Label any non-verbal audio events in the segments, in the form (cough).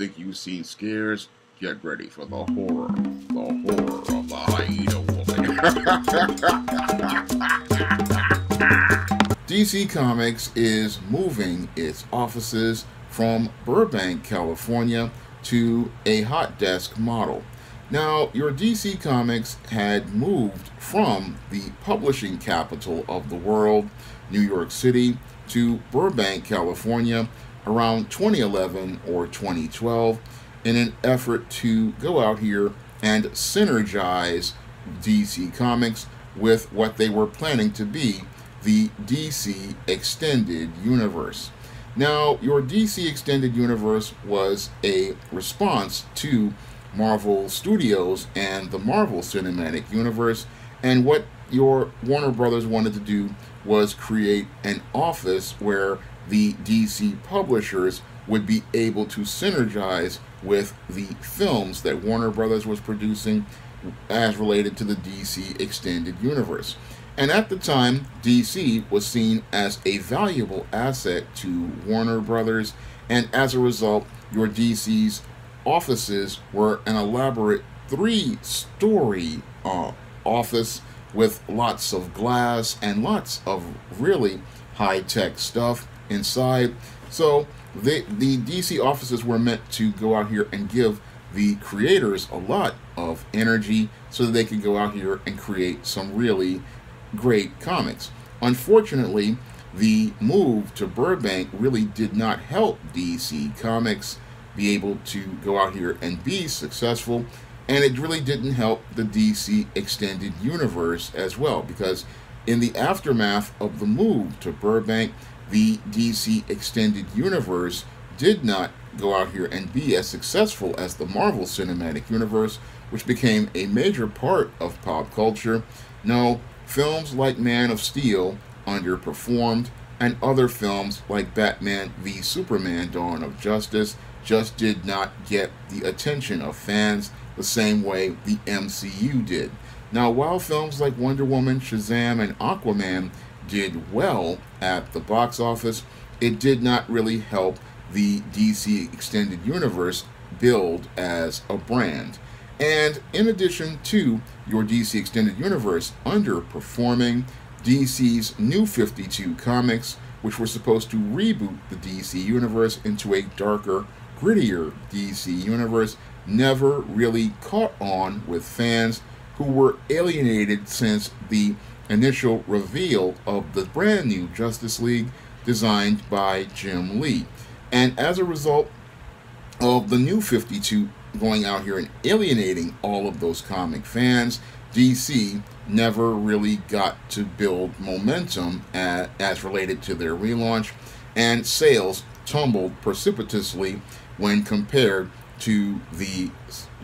think you've seen scares? Get ready for the horror, the horror of the hyena woman. (laughs) DC Comics is moving its offices from Burbank, California to a hot desk model. Now, your DC Comics had moved from the publishing capital of the world, New York City, to Burbank, California around 2011 or 2012 in an effort to go out here and synergize DC Comics with what they were planning to be the DC Extended Universe. Now, your DC Extended Universe was a response to Marvel Studios and the Marvel Cinematic Universe, and what your Warner Brothers wanted to do was create an office where the DC publishers would be able to synergize with the films that Warner Brothers was producing as related to the DC Extended Universe. And at the time, DC was seen as a valuable asset to Warner Brothers, and as a result, your DC's offices were an elaborate three story uh, office with lots of glass and lots of really high tech stuff inside. So they, the DC offices were meant to go out here and give the creators a lot of energy so that they could go out here and create some really great comics. Unfortunately, the move to Burbank really did not help DC Comics be able to go out here and be successful. And it really didn't help the DC Extended Universe as well, because in the aftermath of the move to Burbank, the DC Extended Universe did not go out here and be as successful as the Marvel Cinematic Universe, which became a major part of pop culture. No, films like Man of Steel underperformed, and other films like Batman v Superman Dawn of Justice just did not get the attention of fans the same way the MCU did. Now, while films like Wonder Woman, Shazam, and Aquaman did well at the box office, it did not really help the DC Extended Universe build as a brand. And in addition to your DC Extended Universe underperforming, DC's New 52 comics, which were supposed to reboot the DC Universe into a darker, grittier DC Universe, never really caught on with fans who were alienated since the initial reveal of the brand new Justice League designed by Jim Lee. And as a result of the new 52 going out here and alienating all of those comic fans, DC never really got to build momentum at, as related to their relaunch, and sales tumbled precipitously when compared to the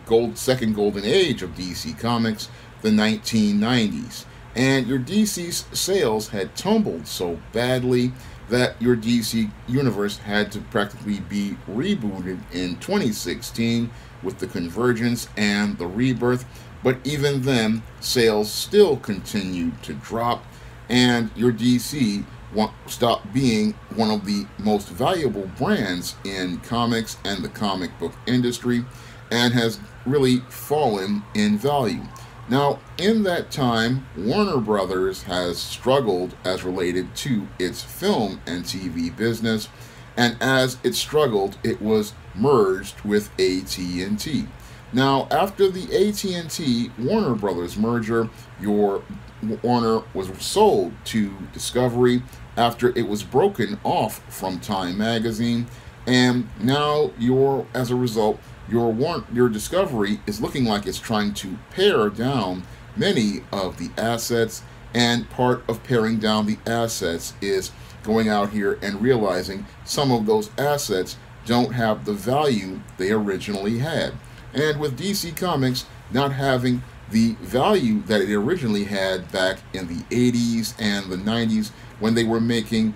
gold second golden age of DC Comics, the 1990s. And your DC's sales had tumbled so badly that your DC universe had to practically be rebooted in 2016 with the convergence and the rebirth. But even then, sales still continued to drop, and your DC stopped being one of the most valuable brands in comics and the comic book industry and has really fallen in value. Now, in that time, Warner Brothers has struggled as related to its film and TV business, and as it struggled, it was merged with AT&T. Now, after the AT&T Warner Brothers merger, your Warner was sold to Discovery after it was broken off from Time magazine, and now your as a result your Warner, your discovery is looking like it's trying to pare down many of the assets, and part of paring down the assets is going out here and realizing some of those assets don't have the value they originally had. And with DC Comics not having the value that it originally had back in the 80s and the 90s when they were making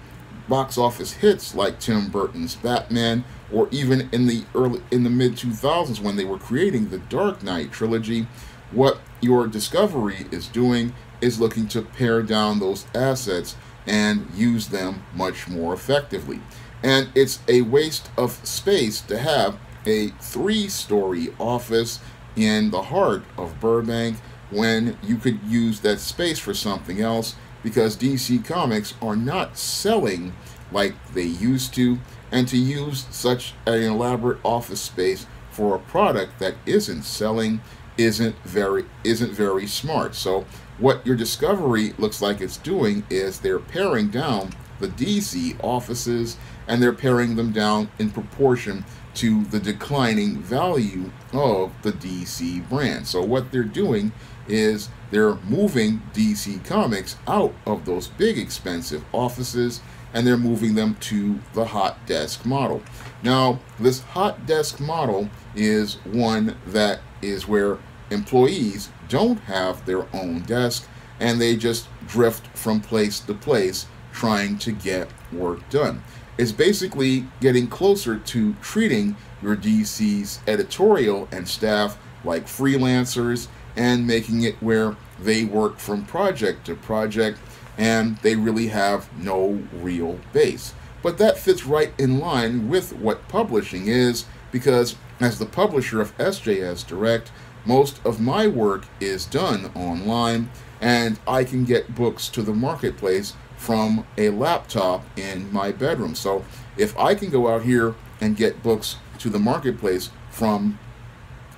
box office hits like Tim Burton's Batman or even in the early in the mid 2000s when they were creating the Dark Knight trilogy, what your Discovery is doing is looking to pare down those assets and use them much more effectively. And it's a waste of space to have a three story office in the heart of Burbank when you could use that space for something else because DC Comics are not selling like they used to, and to use such an elaborate office space for a product that isn't selling isn't very isn't very smart. So what your discovery looks like it's doing is they're paring down the DC offices and they're paring them down in proportion to the declining value of the DC brand. So what they're doing is they're moving DC Comics out of those big expensive offices and they're moving them to the hot desk model. Now, this hot desk model is one that is where employees don't have their own desk and they just drift from place to place trying to get work done. It's basically getting closer to treating your DC's editorial and staff like freelancers and making it where they work from project to project and they really have no real base. But that fits right in line with what publishing is because as the publisher of SJS Direct, most of my work is done online and I can get books to the marketplace from a laptop in my bedroom. So if I can go out here and get books to the marketplace from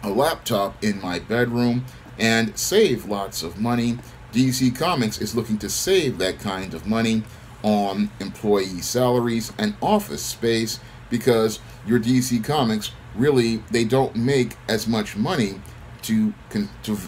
a laptop in my bedroom and save lots of money, DC Comics is looking to save that kind of money on employee salaries and office space because your DC Comics really they don't make as much money to to,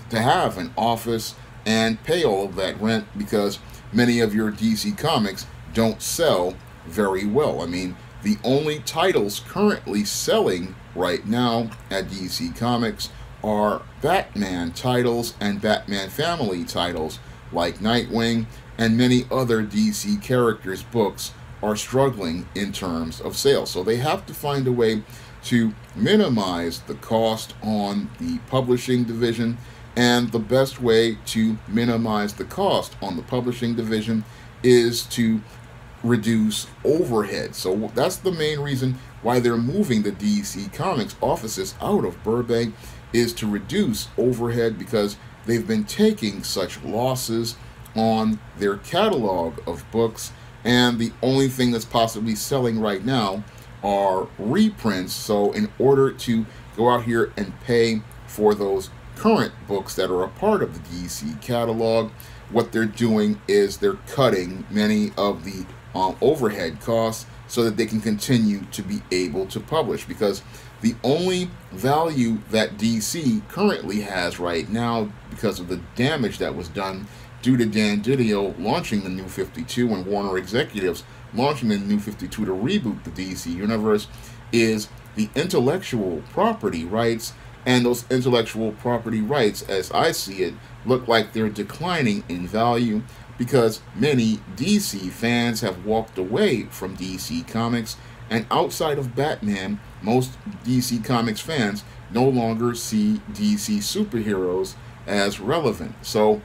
to have an office and pay all of that rent because many of your DC comics don't sell very well. I mean, the only titles currently selling right now at DC Comics are Batman titles and Batman family titles like Nightwing and many other DC characters' books are struggling in terms of sales. So they have to find a way to minimize the cost on the publishing division and the best way to minimize the cost on the publishing division is to reduce overhead. So that's the main reason why they're moving the DC Comics offices out of Burbank is to reduce overhead because they've been taking such losses on their catalog of books and the only thing that's possibly selling right now are reprints. So in order to go out here and pay for those current books that are a part of the DC catalog, what they're doing is they're cutting many of the um, overhead costs so that they can continue to be able to publish. Because the only value that DC currently has right now because of the damage that was done due to Dan Didio launching the New 52 and Warner executives launching the New 52 to reboot the DC universe is the intellectual property rights and those intellectual property rights, as I see it, look like they're declining in value because many DC fans have walked away from DC Comics, and outside of Batman, most DC Comics fans no longer see DC superheroes as relevant. So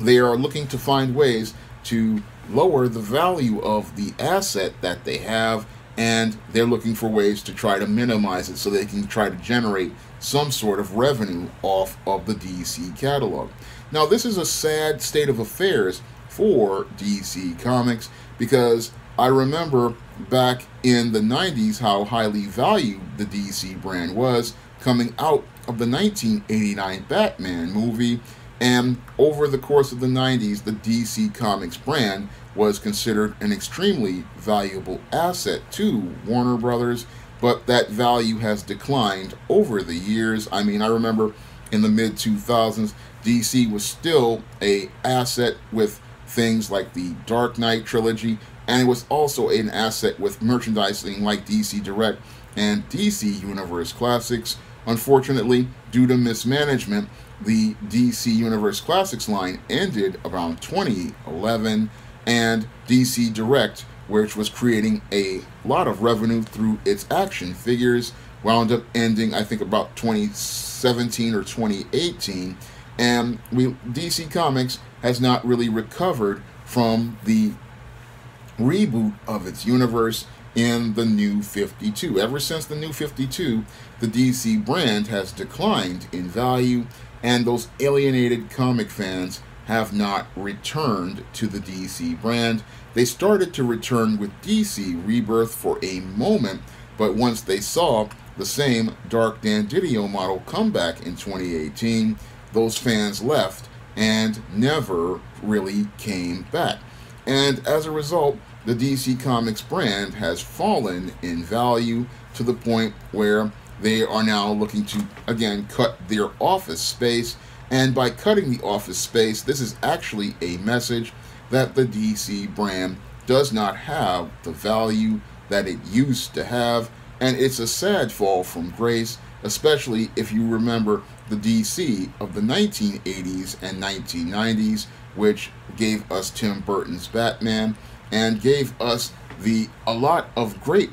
they are looking to find ways to lower the value of the asset that they have and they're looking for ways to try to minimize it so they can try to generate some sort of revenue off of the DC catalog. Now, this is a sad state of affairs for DC Comics because I remember back in the 90s how highly valued the DC brand was coming out of the 1989 Batman movie. And over the course of the 90s, the DC Comics brand was considered an extremely valuable asset to Warner Brothers, but that value has declined over the years. I mean, I remember in the mid 2000s, DC was still a asset with things like the Dark Knight trilogy, and it was also an asset with merchandising like DC Direct and DC Universe Classics. Unfortunately, due to mismanagement, the DC Universe Classics line ended around 2011 and DC Direct, which was creating a lot of revenue through its action figures, wound up ending, I think, about 2017 or 2018. And we DC Comics has not really recovered from the reboot of its universe in the new 52. Ever since the new 52, the DC brand has declined in value, and those alienated comic fans have not returned to the DC brand. They started to return with DC Rebirth for a moment, but once they saw the same Dark Dan Didio model come back in 2018, those fans left and never really came back. And as a result, the DC Comics brand has fallen in value to the point where they are now looking to, again, cut their office space. And by cutting the office space, this is actually a message that the DC brand does not have the value that it used to have. And it's a sad fall from grace, especially if you remember the DC of the 1980s and 1990s, which gave us Tim Burton's Batman and gave us the a lot of great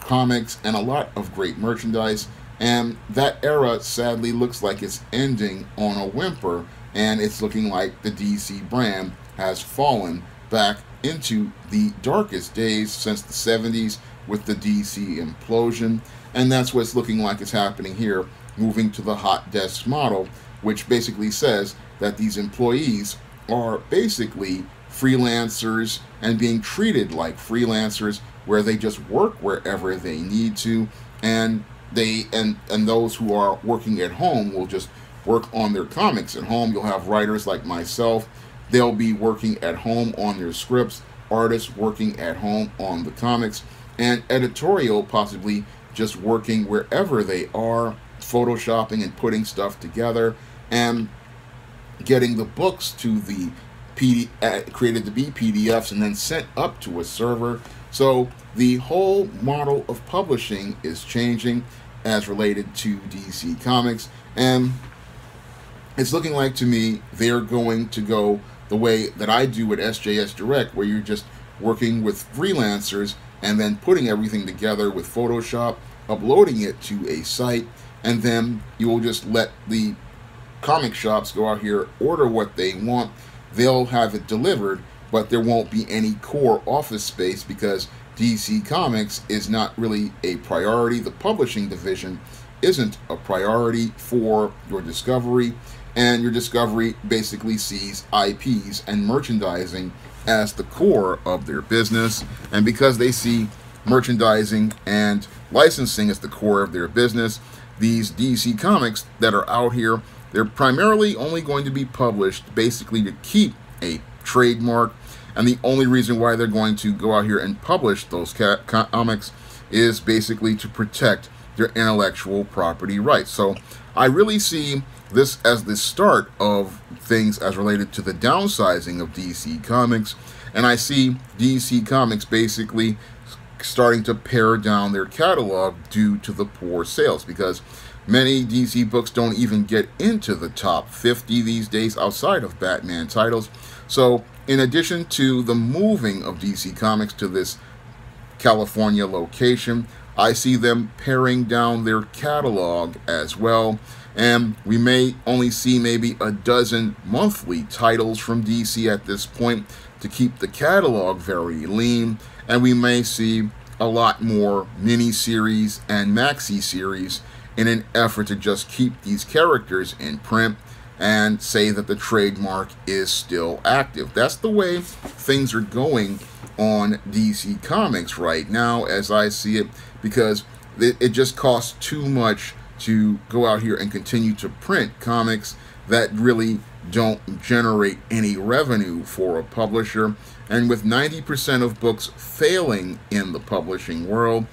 comics and a lot of great merchandise. And that era sadly looks like it's ending on a whimper, and it's looking like the DC brand has fallen back into the darkest days since the 70s with the DC implosion. And that's what's looking like is happening here, moving to the hot desk model, which basically says that these employees are basically freelancers and being treated like freelancers where they just work wherever they need to and they and and those who are working at home will just work on their comics. At home you'll have writers like myself. They'll be working at home on their scripts artists working at home on the comics and editorial possibly just working wherever they are photoshopping and putting stuff together and getting the books to the PD, uh, created to be PDFs and then sent up to a server. So the whole model of publishing is changing as related to DC Comics, and it's looking like to me they're going to go the way that I do at SJS Direct, where you're just working with freelancers and then putting everything together with Photoshop, uploading it to a site, and then you will just let the comic shops go out here, order what they want, they'll have it delivered, but there won't be any core office space because DC Comics is not really a priority. The publishing division isn't a priority for your discovery, and your discovery basically sees IPs and merchandising as the core of their business. And because they see merchandising and licensing as the core of their business, these DC comics that are out here they're primarily only going to be published basically to keep a trademark. And the only reason why they're going to go out here and publish those comics is basically to protect their intellectual property rights. So I really see this as the start of things as related to the downsizing of DC Comics. And I see DC Comics basically starting to pare down their catalog due to the poor sales because Many DC books don't even get into the top 50 these days outside of Batman titles. So, in addition to the moving of DC Comics to this California location, I see them paring down their catalog as well. And we may only see maybe a dozen monthly titles from DC at this point to keep the catalog very lean. And we may see a lot more mini series and maxi series in an effort to just keep these characters in print and say that the trademark is still active. That's the way things are going on DC Comics right now, as I see it, because it, just costs too much to go out here and continue to print comics that really don't generate any revenue for a publisher. And with 90% of books failing in the publishing world,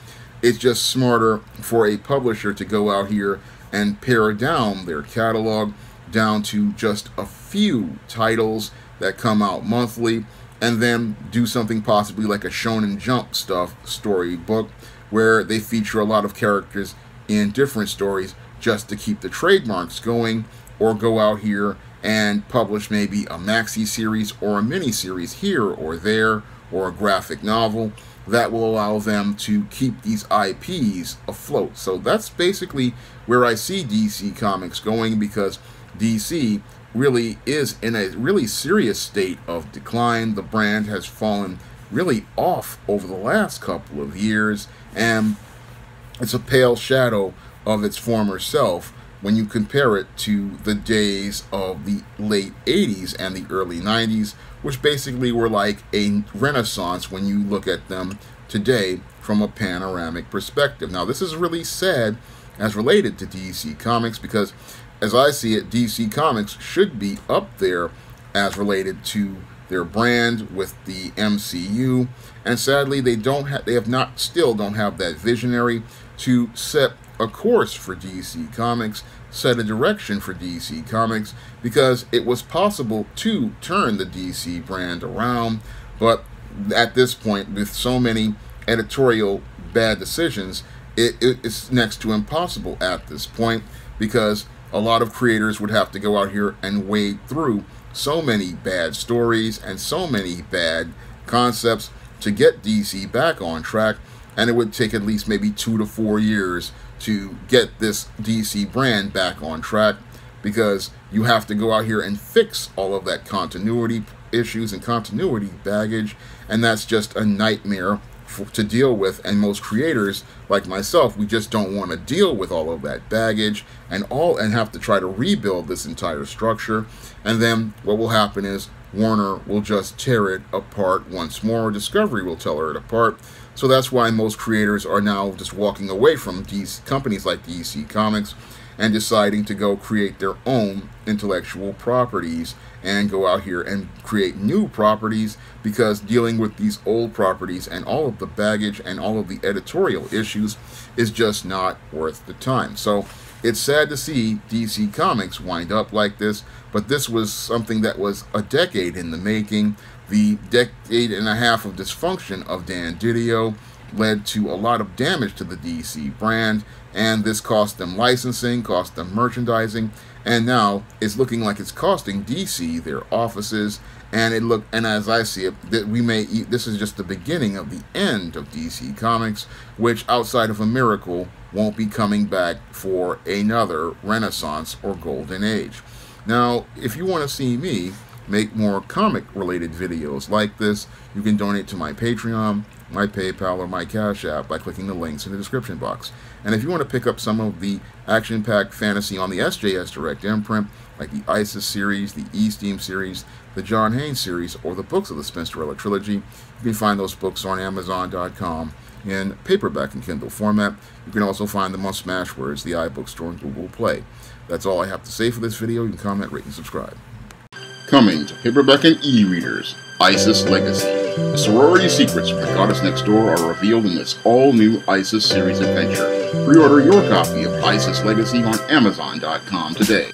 it's just smarter for a publisher to go out here and pare down their catalog down to just a few titles that come out monthly and then do something possibly like a Shonen Jump stuff story book where they feature a lot of characters in different stories just to keep the trademarks going or go out here and publish maybe a maxi series or a mini series here or there or a graphic novel that will allow them to keep these IPs afloat. So that's basically where I see DC Comics going because DC really is in a really serious state of decline. The brand has fallen really off over the last couple of years, and it's a pale shadow of its former self when you compare it to the days of the late 80s and the early 90s, which basically were like a renaissance when you look at them today from a panoramic perspective. Now, this is really sad as related to DC Comics because, as I see it, DC Comics should be up there as related to their brand with the MCU, and sadly, they don't have they have not still don't have that visionary to set a course for DC Comics, set a direction for DC Comics, because it was possible to turn the DC brand around, but at this point, with so many editorial bad decisions, it, it's next to impossible at this point because a lot of creators would have to go out here and wade through so many bad stories and so many bad concepts to get DC back on track, and it would take at least maybe two to four years to get this DC brand back on track because you have to go out here and fix all of that continuity issues and continuity baggage, and that's just a nightmare for, to deal with. And most creators, like myself, we just don't want to deal with all of that baggage and all and have to try to rebuild this entire structure. And then what will happen is Warner will just tear it apart once more. Discovery will tear it apart. So that's why most creators are now just walking away from these companies like DC Comics and deciding to go create their own intellectual properties and go out here and create new properties because dealing with these old properties and all of the baggage and all of the editorial issues is just not worth the time. So it's sad to see DC Comics wind up like this, but this was something that was a decade in the making. The decade and a half of dysfunction of Dan Didio led to a lot of damage to the DC brand, and this cost them licensing, cost them merchandising, and now it's looking like it's costing DC their offices. And it look, and as I see it, that we may this is just the beginning of the end of DC Comics, which outside of a miracle won't be coming back for another Renaissance or Golden Age. Now, if you want to see me make more comic related videos like this, you can donate to my Patreon, my PayPal, or my Cash App by clicking the links in the description box. And if you want to pick up some of the action packed fantasy on the SJS Direct imprint, like the ISIS series, the E Steam series, the John Haynes series, or the books of the Spinsterella trilogy, you can find those books on Amazon.com in paperback and Kindle format. You can also find them on Smashwords, the iBookstore, and Google Play. That's all I have to say for this video. You can comment, rate, and subscribe. Coming to paperback and e-readers, ISIS Legacy. The sorority secrets from the goddess next door are revealed in this all-new ISIS series adventure. Pre-order your copy of ISIS Legacy on Amazon.com today.